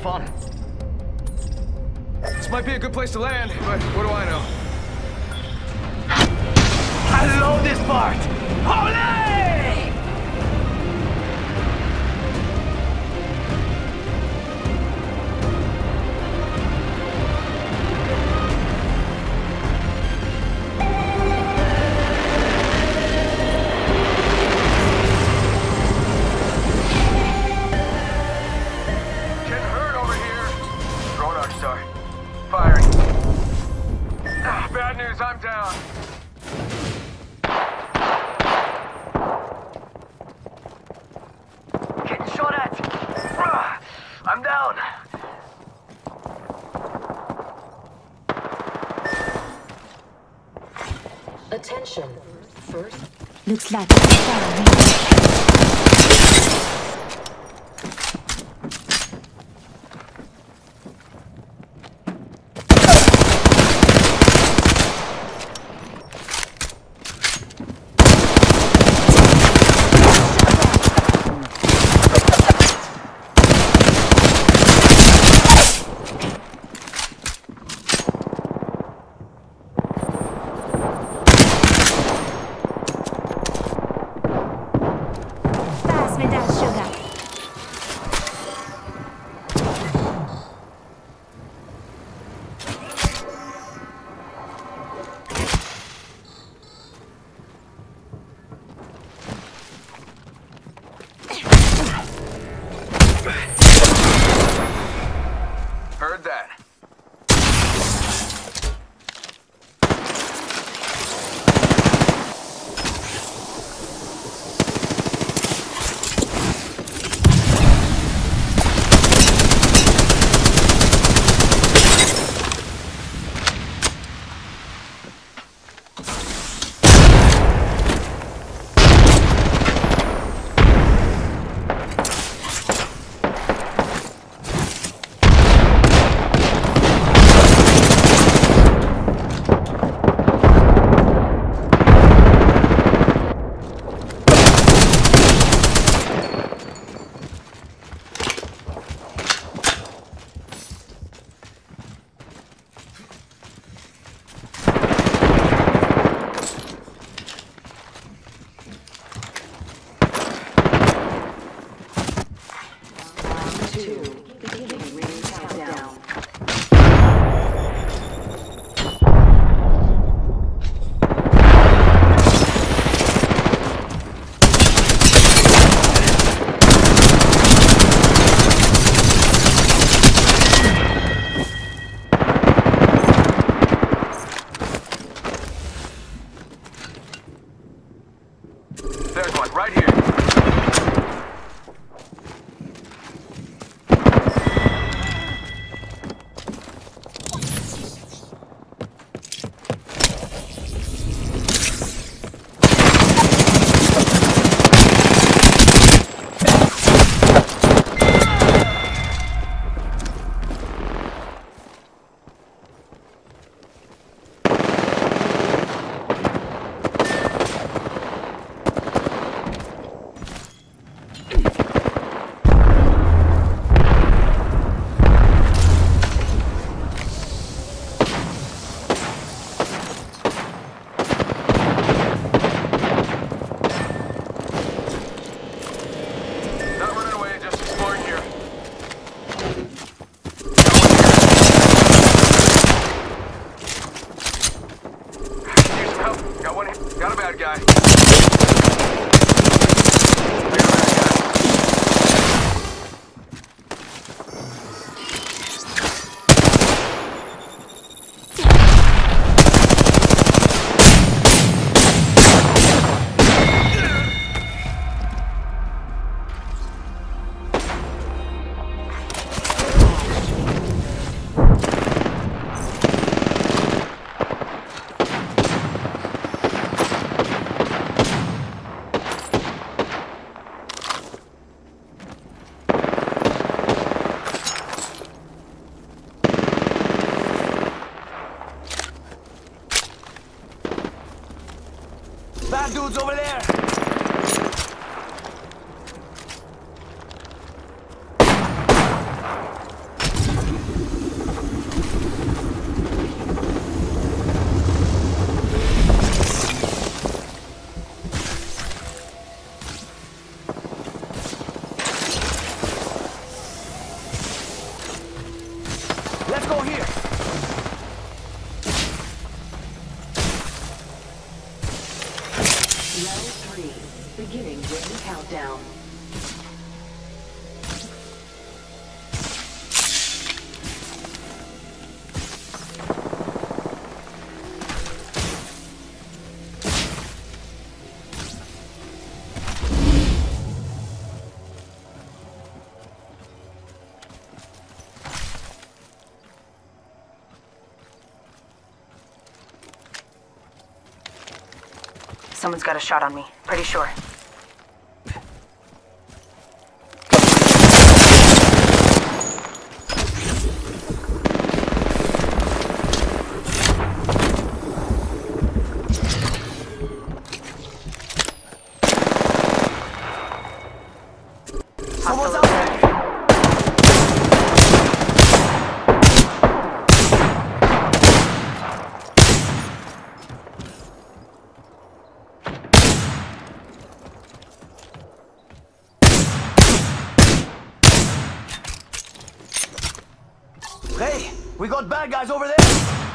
fun. This might be a good place to land, but what do I know? I love this part! Holy! I'm down. Getting shot at! I'm down! Attention. First Looks like There's right here. Over there! Someone's got a shot on me. Pretty sure. Hey, we got bad guys over there!